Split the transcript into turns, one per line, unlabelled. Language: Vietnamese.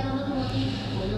chiamano tutti, voglio un minuto, deseado.